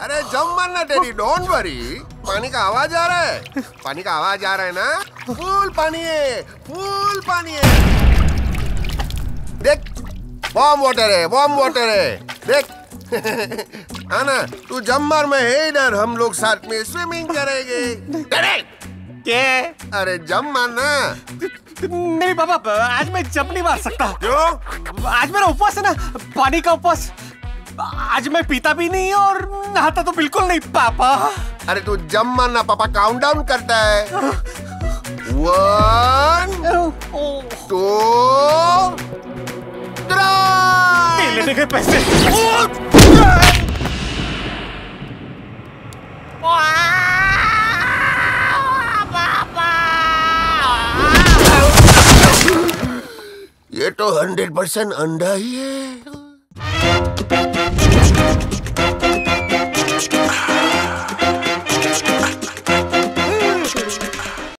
अरे जम मारना टेडी डोंट वरी पानी का आवाज़ आ रहा है। पानी का आवाज़ आ रहा है ना? फुल पानी है, फुल पानी है। देख वार्म वाटर है वार्म वाटर है। देख। आना, तू जम मार, में है इधर। हम लोग साथ में स्विमिंग करेंगे। क्या अरे जम मारना नहीं पापा आज मैं जब नहीं मार सकता। क्यों? आज मेरा उपवास है ना पानी का उपवास। आज मैं पीता भी नहीं और नहाता तो बिल्कुल नहीं पापा। अरे तू जम मारना पापा काउंट डाउन करता है। वन टू के पैसे। ये तो हंड्रेड परसेंट अंडा ही है।